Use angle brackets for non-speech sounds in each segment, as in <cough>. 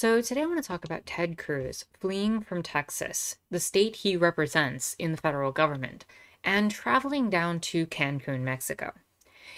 So, today I want to talk about Ted Cruz fleeing from Texas, the state he represents in the federal government, and traveling down to Cancun, Mexico.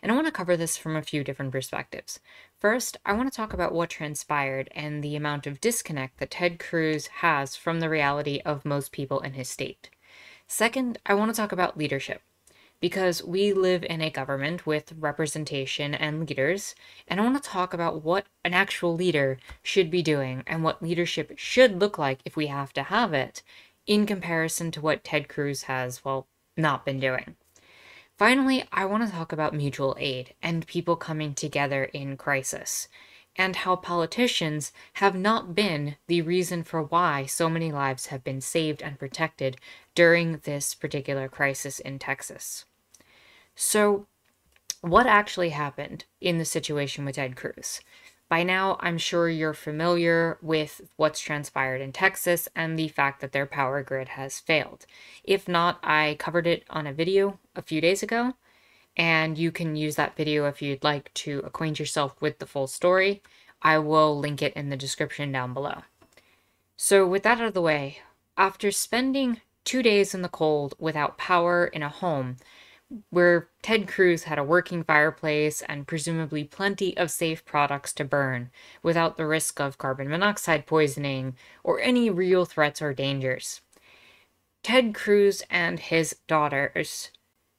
And I want to cover this from a few different perspectives. First, I want to talk about what transpired and the amount of disconnect that Ted Cruz has from the reality of most people in his state. Second, I want to talk about leadership because we live in a government with representation and leaders, and I want to talk about what an actual leader should be doing and what leadership should look like if we have to have it, in comparison to what Ted Cruz has, well, not been doing. Finally, I want to talk about mutual aid and people coming together in crisis, and how politicians have not been the reason for why so many lives have been saved and protected during this particular crisis in Texas. So, what actually happened in the situation with Ted Cruz? By now, I'm sure you're familiar with what's transpired in Texas and the fact that their power grid has failed. If not, I covered it on a video a few days ago, and you can use that video if you'd like to acquaint yourself with the full story. I will link it in the description down below. So, with that out of the way, after spending two days in the cold without power in a home, where Ted Cruz had a working fireplace and presumably plenty of safe products to burn without the risk of carbon monoxide poisoning or any real threats or dangers. Ted Cruz and his daughters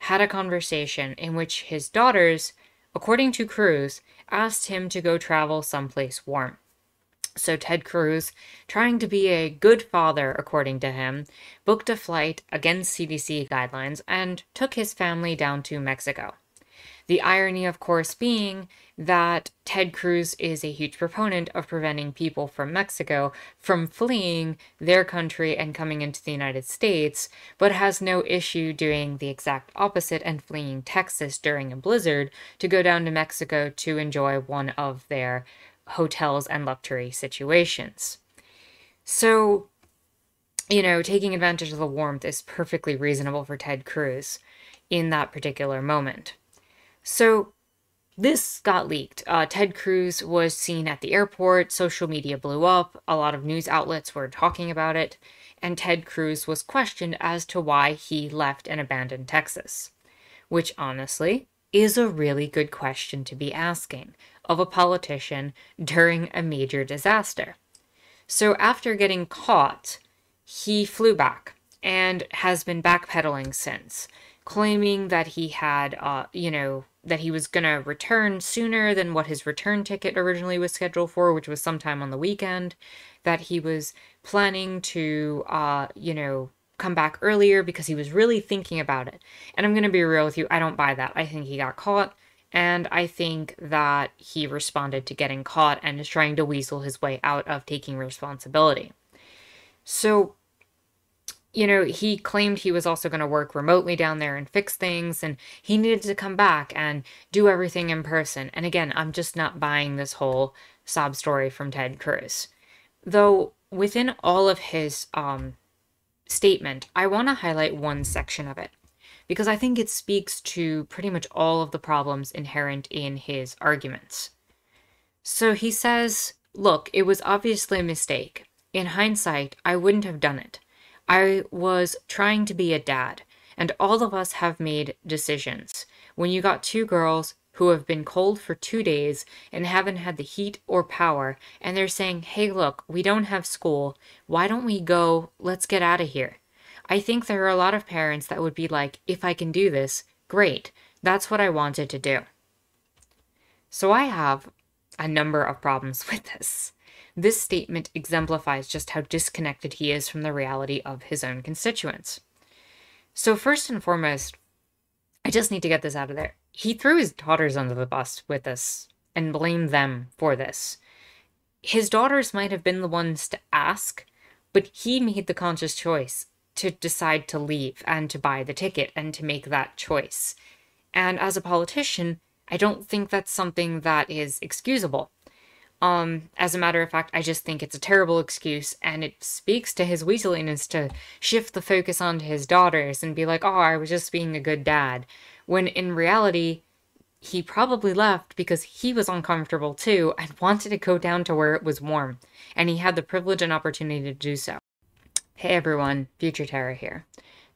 had a conversation in which his daughters, according to Cruz, asked him to go travel someplace warm. So Ted Cruz, trying to be a good father according to him, booked a flight against CDC guidelines and took his family down to Mexico. The irony, of course, being that Ted Cruz is a huge proponent of preventing people from Mexico from fleeing their country and coming into the United States, but has no issue doing the exact opposite and fleeing Texas during a blizzard to go down to Mexico to enjoy one of their hotels and luxury situations. So, you know, taking advantage of the warmth is perfectly reasonable for Ted Cruz in that particular moment. So, this got leaked. Uh, Ted Cruz was seen at the airport, social media blew up, a lot of news outlets were talking about it, and Ted Cruz was questioned as to why he left and abandoned Texas. Which, honestly, is a really good question to be asking of a politician during a major disaster. So after getting caught, he flew back and has been backpedaling since, claiming that he had, uh, you know, that he was going to return sooner than what his return ticket originally was scheduled for, which was sometime on the weekend, that he was planning to, uh, you know, come back earlier because he was really thinking about it. And I'm going to be real with you, I don't buy that. I think he got caught. And I think that he responded to getting caught and is trying to weasel his way out of taking responsibility. So, you know, he claimed he was also going to work remotely down there and fix things, and he needed to come back and do everything in person. And again, I'm just not buying this whole sob story from Ted Cruz. Though, within all of his um, statement, I want to highlight one section of it because I think it speaks to pretty much all of the problems inherent in his arguments. So he says, Look, it was obviously a mistake. In hindsight, I wouldn't have done it. I was trying to be a dad, and all of us have made decisions. When you got two girls who have been cold for two days and haven't had the heat or power, and they're saying, hey, look, we don't have school. Why don't we go? Let's get out of here. I think there are a lot of parents that would be like, if I can do this, great. That's what I wanted to do. So I have a number of problems <laughs> with this. This statement exemplifies just how disconnected he is from the reality of his own constituents. So, first and foremost, I just need to get this out of there. He threw his daughters under the bus with this and blamed them for this. His daughters might have been the ones to ask, but he made the conscious choice to decide to leave and to buy the ticket and to make that choice. And as a politician, I don't think that's something that is excusable. Um, as a matter of fact, I just think it's a terrible excuse, and it speaks to his weaseliness to shift the focus onto his daughters and be like, oh, I was just being a good dad. When in reality, he probably left because he was uncomfortable too and wanted to go down to where it was warm, and he had the privilege and opportunity to do so. Hey everyone, Future Tara here.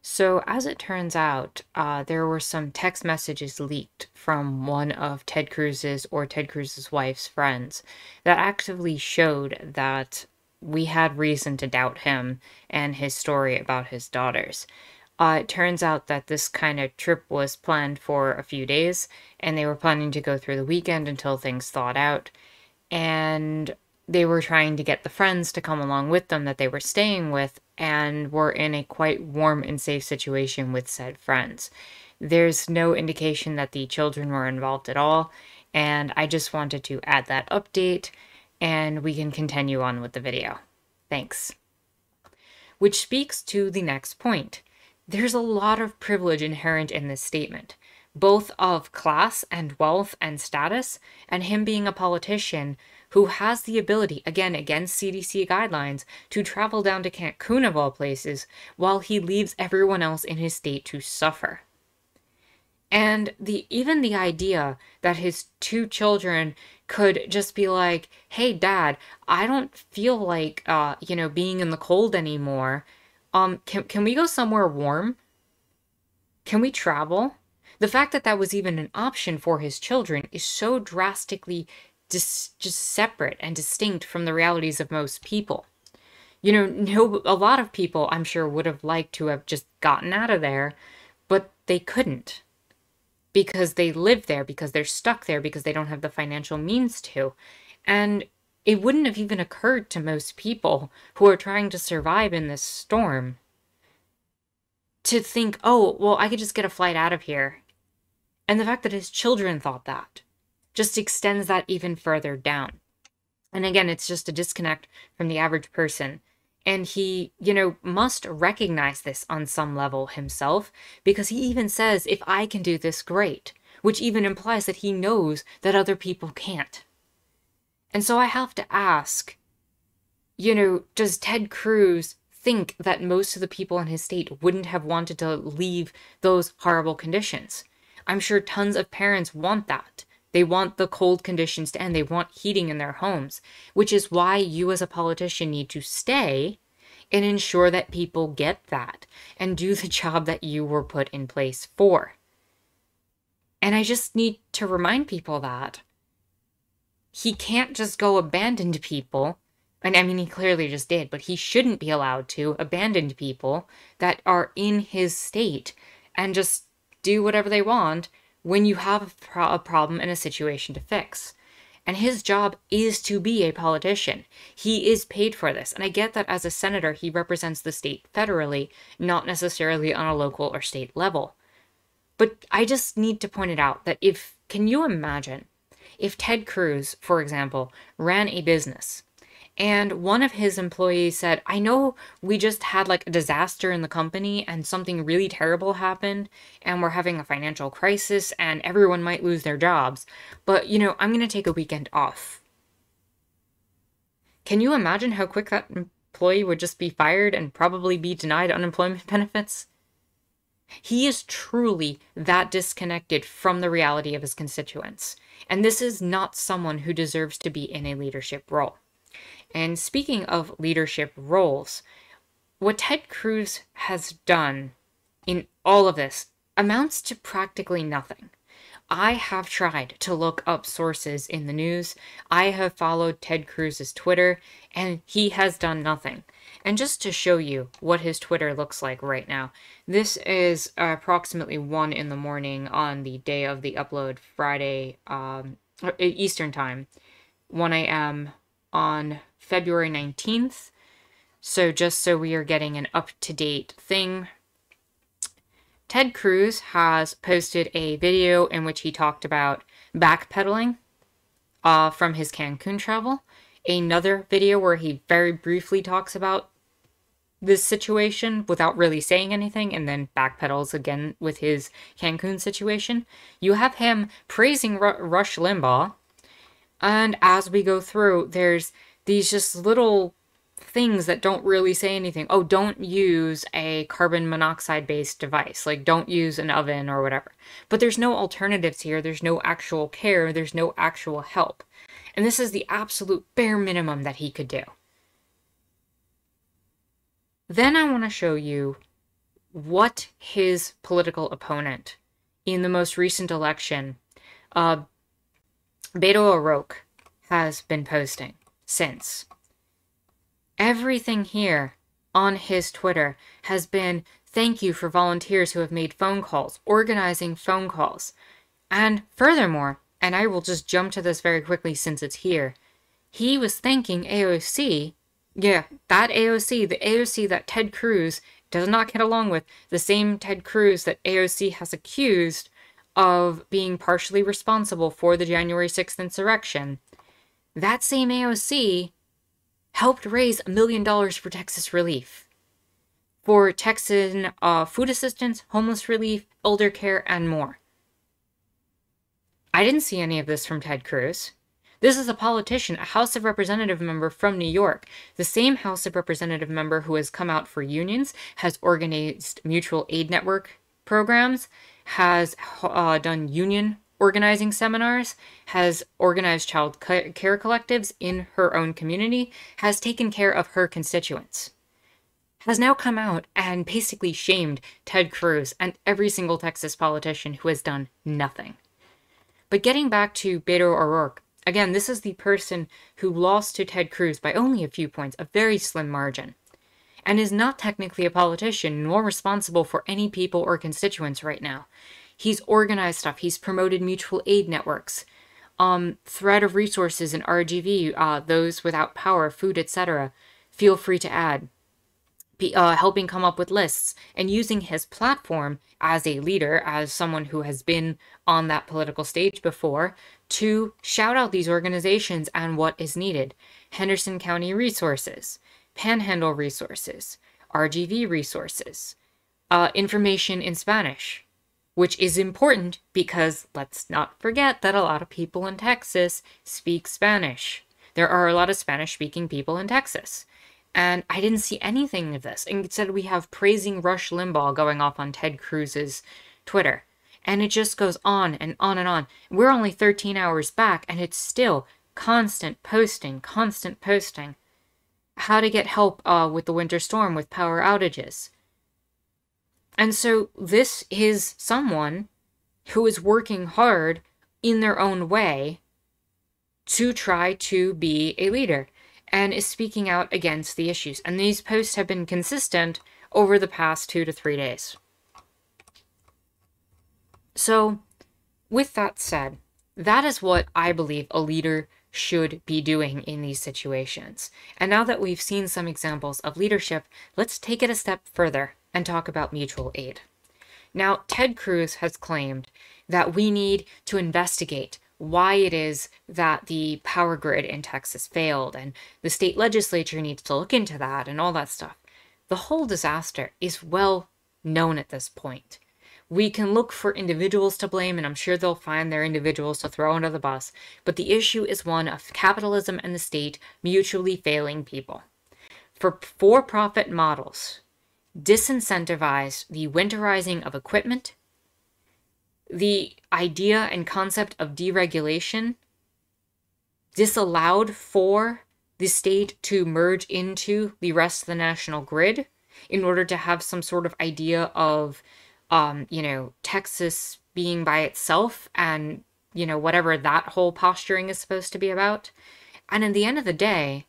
So, as it turns out, uh, there were some text messages leaked from one of Ted Cruz's or Ted Cruz's wife's friends that actively showed that we had reason to doubt him and his story about his daughters. Uh, it turns out that this kind of trip was planned for a few days, and they were planning to go through the weekend until things thawed out. And they were trying to get the friends to come along with them that they were staying with and were in a quite warm and safe situation with said friends. There's no indication that the children were involved at all, and I just wanted to add that update and we can continue on with the video. Thanks. Which speaks to the next point. There's a lot of privilege inherent in this statement both of class and wealth and status, and him being a politician who has the ability, again, against CDC guidelines, to travel down to Cancun of all places, while he leaves everyone else in his state to suffer. And the even the idea that his two children could just be like, "Hey, Dad, I don't feel like, uh, you know, being in the cold anymore. Um, can can we go somewhere warm? Can we travel?" The fact that that was even an option for his children is so drastically dis- just separate and distinct from the realities of most people. You know, no, a lot of people, I'm sure, would have liked to have just gotten out of there, but they couldn't because they live there, because they're stuck there, because they don't have the financial means to. And it wouldn't have even occurred to most people who are trying to survive in this storm to think, oh, well, I could just get a flight out of here and the fact that his children thought that just extends that even further down. And again, it's just a disconnect from the average person. And he, you know, must recognize this on some level himself because he even says, if I can do this, great, which even implies that he knows that other people can't. And so I have to ask, you know, does Ted Cruz think that most of the people in his state wouldn't have wanted to leave those horrible conditions? I'm sure tons of parents want that. They want the cold conditions to end. They want heating in their homes, which is why you as a politician need to stay and ensure that people get that and do the <laughs> job that you were put in place for. And I just need to remind people that he can't just go abandon people. And I mean, he clearly just did, but he shouldn't be allowed to abandon people that are in his state and just do whatever they want when you have a, pro- a problem and a situation to fix. And his job is to be a politician. He is paid for this. And I get that as a senator, he represents the state federally, not necessarily on a local or state level. But I just need to point it out that if, can you imagine if Ted Cruz, for example, ran a business and one of his employees said, I know we just had like a disaster in the company and something really terrible happened and we're having a financial crisis and everyone might lose their jobs, but you know, I'm going to take a weekend off. Can you imagine how quick that employee would just be fired and probably be denied unemployment <laughs> benefits? He is truly that disconnected from the reality of his constituents. And this is not someone who deserves to be in a leadership role. And speaking of leadership roles, what Ted Cruz has done in all of this amounts to practically nothing. I have tried to look up sources in the news. I have followed Ted Cruz's Twitter, and he has done nothing. And just to show you what his Twitter looks like right now, this is approximately 1 in the morning on the day of the upload, Friday, um, Eastern Time, 1 a.m. on February 19th. So, just so we are getting an up to date thing, Ted Cruz has posted a video in which he talked about backpedaling uh, from his Cancun travel. Another video where he very briefly talks about this situation without really saying anything and then backpedals again with his Cancun situation. You have him praising R- Rush Limbaugh. And as we go through, there's these just little things that don't really say anything. Oh, don't use a carbon monoxide based device. Like, don't use an oven or whatever. But there's no alternatives here. There's no actual care. There's no actual help. And this is the absolute bare minimum that he could do. Then I want to show you what his political opponent in the most recent election, uh, Beto O'Rourke, has been posting since. Everything here on his Twitter has been thank you for volunteers who have made phone calls, organizing phone calls. And furthermore, and I will just jump to this very quickly since it's here, he was thanking AOC. Yeah, that AOC, the AOC that Ted Cruz does not get along with, the same Ted Cruz that AOC has accused of being partially responsible for the January 6th insurrection. That same AOC helped raise a million dollars for Texas Relief, for Texan uh, food assistance, homeless relief, elder care, and more. I didn't see any of this from Ted Cruz. This is a politician, a House of Representative member from New York, the same House of Representative member who has come out for unions, has organized mutual aid network programs, has uh, done union organizing seminars, has organized child care collectives in her own community, has taken care of her constituents, has now come out and basically shamed Ted Cruz and every single Texas politician who has done nothing. But getting back to Beto O'Rourke, again, this is the person who lost to Ted Cruz by only a few points, a very slim margin, and is not technically a politician nor responsible for any people or constituents right now. He's organized stuff. He's promoted mutual aid networks, um, thread of resources in RGV, uh, those without power, food, etc. Feel free to add. Uh, helping come up with lists and using his platform as a leader, as someone who has been on that political stage before, to shout out these organizations and what is needed. Henderson County Resources, Panhandle Resources, RGV Resources, uh, information in Spanish, which is important because let's not forget that a lot of people in Texas speak Spanish. There are a lot of Spanish speaking people in Texas. And I didn't see anything of this. Instead, we have praising Rush Limbaugh going off on Ted Cruz's Twitter. And it just goes on and on and on. We're only 13 hours back, and it's still constant posting, constant posting. How to get help uh, with the winter storm with power outages. And so this is someone who is working hard in their own way to try to be a leader and is speaking out against the issues. And these posts have been consistent over the past two to three days. So, with that said, that is what I believe a leader should be doing in these situations. And now that we've seen some examples of leadership, let's take it a step further and talk about mutual aid. Now, Ted Cruz has claimed that we need to investigate why it is that the power grid in Texas failed, and the state legislature needs to look into that and all that stuff. The whole disaster is well known at this point. We can look for individuals to blame, and I'm sure they'll find their individuals to throw under the bus, but the issue is one of capitalism and the state mutually failing people. For for profit models, disincentivize the winterizing of equipment, the idea and concept of deregulation disallowed for the state to merge into the rest of the national grid in order to have some sort of idea of, um, you know, Texas being by itself and, you know, whatever that whole posturing is supposed to be about. And in the end of the day,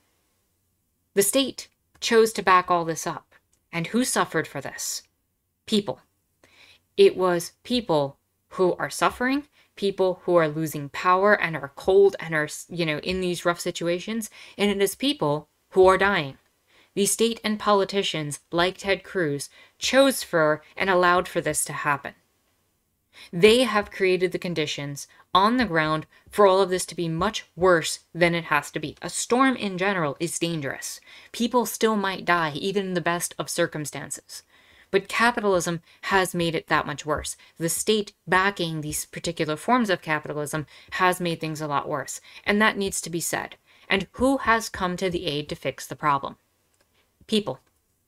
the state chose to back all this up. And who suffered for this? People. It was people who are suffering, people who are losing power and are cold and are, you know, in these rough situations, and it is people who are dying. The state and politicians, like Ted Cruz, chose for and allowed for this to happen. They have created the conditions on the ground for all of this to be much worse than it has to be. A storm in general is dangerous. People still might die, even in the best of circumstances. But capitalism has made it that much worse. The state backing these particular forms of capitalism has made things a lot worse. And that needs to be said. And who has come to the aid to fix the problem? people.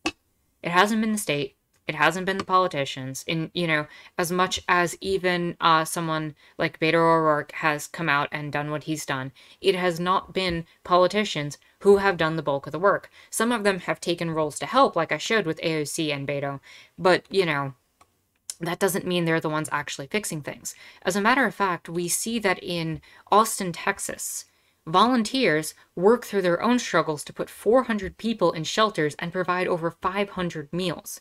It hasn't been the state. It hasn't been the politicians. In you know, as much as even uh, someone like Beto O'Rourke has come out and done what he's done, it has not been politicians who have done the bulk of the work. Some of them have taken roles to help, like I showed with AOC and Beto, but you know, that doesn't mean they're the ones actually fixing things. As a matter of fact, we see that in Austin, Texas, volunteers work through their own struggles to put 400 people in shelters and provide over 500 meals.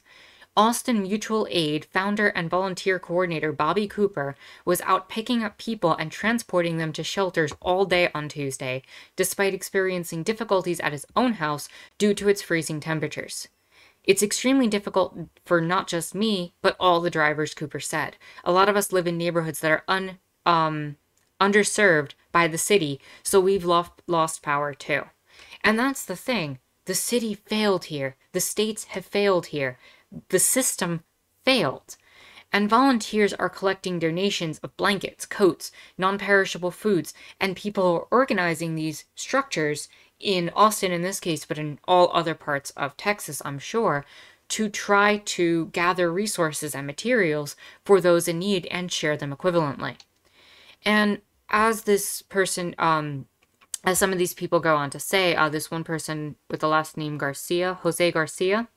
Austin Mutual Aid founder and volunteer coordinator Bobby Cooper was out picking up people and transporting them to shelters all day on Tuesday, despite experiencing difficulties at his own house due to its freezing temperatures. It's extremely difficult for not just me, but all the drivers, Cooper said. A lot of us live in neighborhoods that are un, um, underserved by the city, so we've lost, lost power too. And that's the thing. The city failed here. The states have failed here the system failed. And volunteers are collecting donations of blankets, coats, non perishable foods, and people are organizing these structures in Austin in this case, but in all other parts of Texas, I'm sure, to try to gather resources and materials for those in need and share them equivalently. And as this person, um, as some of these people go on to say, uh, this one person with the last name Garcia, Jose Garcia,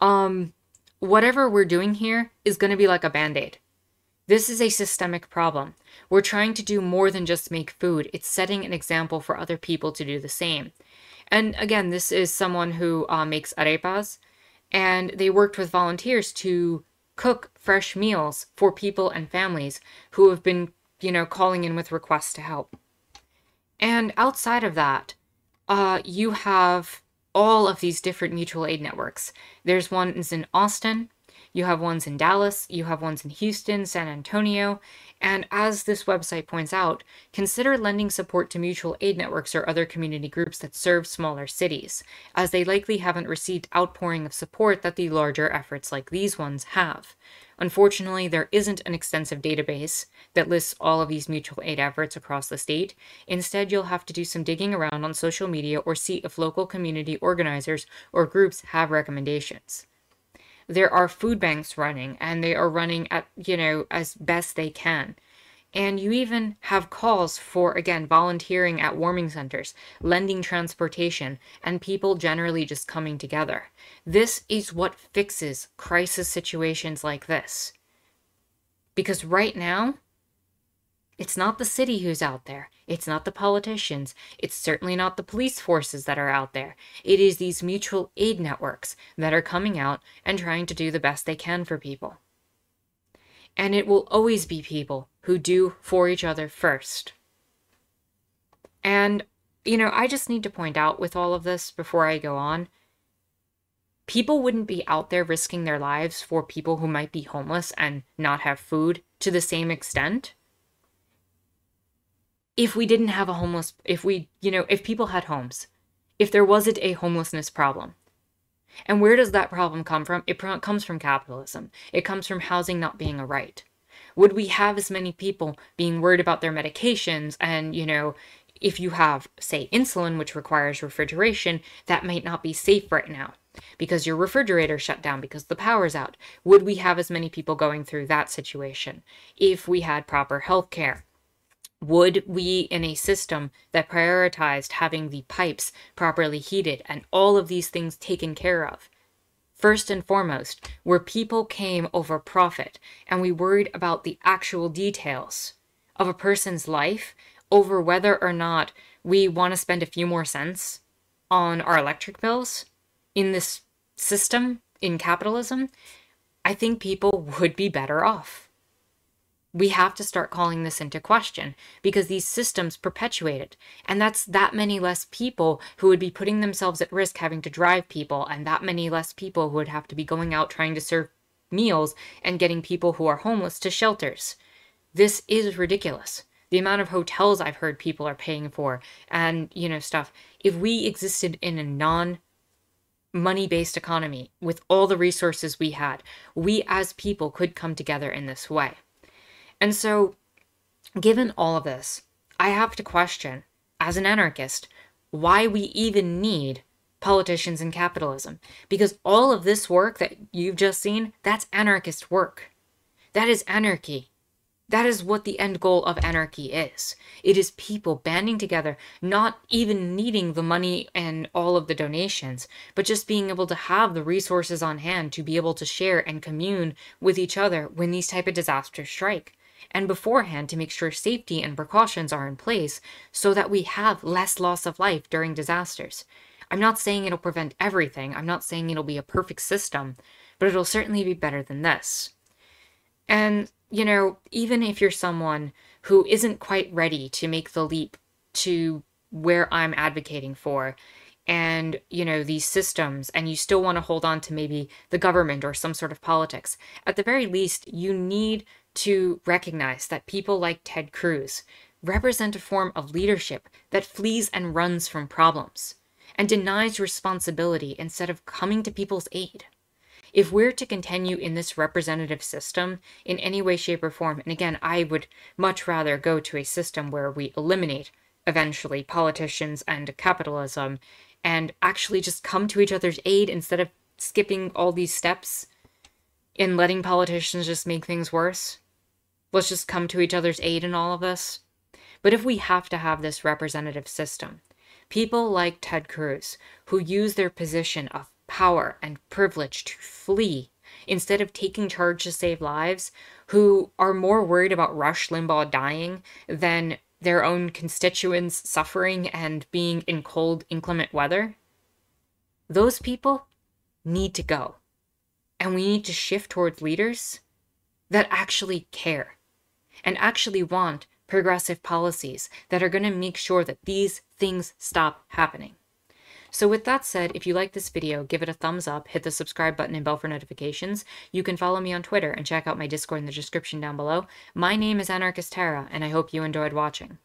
um, whatever we're doing here is going to be like a band aid. This is a systemic problem. We're trying to do more than just make food, it's setting an example for other people to do the same. And again, this is someone who uh, makes arepas, and they worked with volunteers to cook fresh meals for people and families who have been, you know, calling in with requests to help. And outside of that, uh, you have all of these different mutual aid networks. There's ones in Austin, you have ones in Dallas, you have ones in Houston, San Antonio, and as this website points out, consider lending support to mutual aid networks or other community groups that serve smaller cities, as they likely haven't received outpouring of support that the larger efforts like these ones have. Unfortunately, there isn't an extensive database that lists all of these mutual aid efforts across the state. Instead, you'll have to do some digging around on social media or see if local community organizers or groups have recommendations. There are food banks running, and they are running at, you know, as best they can. And you even have calls for, again, volunteering at warming centers, lending transportation, and people generally just coming together. This is what fixes crisis situations like this. Because right now, it's not the city who's out there. It's not the politicians. It's certainly not the police forces that are out there. It is these mutual aid networks that are coming out and trying to do the best they can for people. And it will always be people who do for each other first. And, you know, I just need to point out with all of this before I go on people wouldn't be out there risking their lives for people who might be homeless and not have food to the same extent if we didn't have a homeless if we you know if people had homes if there wasn't a homelessness problem and where does that problem come from? It comes from capitalism. It comes from housing not being a right. Would we have as many people being worried about their medications and, you know, if you have, say, insulin, which requires refrigeration, that might not be safe right now because your refrigerator shut down because the power's out. Would we have as many people going through that situation if we had proper health care? Would we, in a system that prioritized having the pipes properly heated and all of these things taken care of, first and foremost, where people came over profit and we worried about the actual details of a person's life over whether or not we want to spend a few more cents on our electric bills in this system in capitalism, I think people would be better off we have to start calling this into question because these systems perpetuate it. And that's that many less people who would be putting themselves at risk having to drive people, and that many less people who would have to be going out trying to serve meals and getting people who are homeless to shelters. This is ridiculous. The amount of hotels I've heard people are paying for and, you know, stuff. If we existed in a non money based economy with all the resources we had, we as people could come together in this way. And so, given all of this, I have to question, as an anarchist, why we even need politicians, and capitalism. Because all of this work that you've just seen, that's anarchist work. That is anarchy. That is what the end goal of anarchy is. It is people banding together, not even needing the money and all of the donations, but just being able to have the resources on hand to be able to share and commune with each other when these type of disasters strike. And beforehand to make sure safety and precautions are in place so that we have less loss of life during disasters. I'm not saying it'll prevent everything. I'm not saying it'll be a perfect system, but it'll certainly be better than this. And you know, even if you're someone who isn't quite ready to make the leap to where I'm advocating for, and you know these systems and you still want to hold on to maybe the government or some sort of politics at the very least you need to recognize that people like ted cruz represent a form of leadership that flees and runs from problems and denies responsibility instead of coming to people's aid if we're to continue in this representative system in any way, shape, or form, and again, I would much rather go to a system where we eliminate eventually politicians and capitalism and actually just come to each other's aid instead of skipping all these steps and letting politicians just make things worse. Let's just come to each other's aid in all of this. But if we have to have this representative system, people like Ted Cruz, who use their position of power and privilege to flee instead of taking charge to save lives, who are more worried about Rush Limbaugh dying than their own constituents suffering and being in cold, inclement weather, those people need to go. And we need to shift towards leaders that actually care and actually want progressive policies that are going to make sure that these things stop happening. So with that said, if you like this video, give it a thumbs up, hit the subscribe button and bell for notifications. You can follow me on Twitter and check out my Discord in the description down below. My name is Anarchist Tara, and I hope you enjoyed watching.